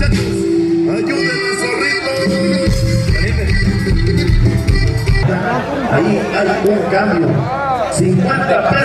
muchachos. Ayuden a. Ahí hay un cambio. 50 pesos.